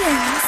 Productions.